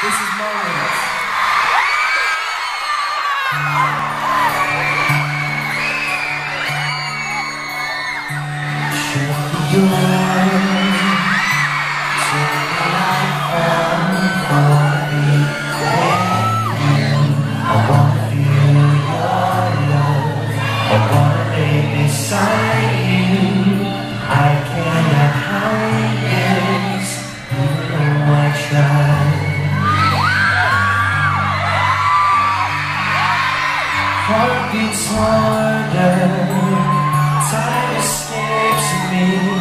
This is Moments. heart beats harder, time escapes me.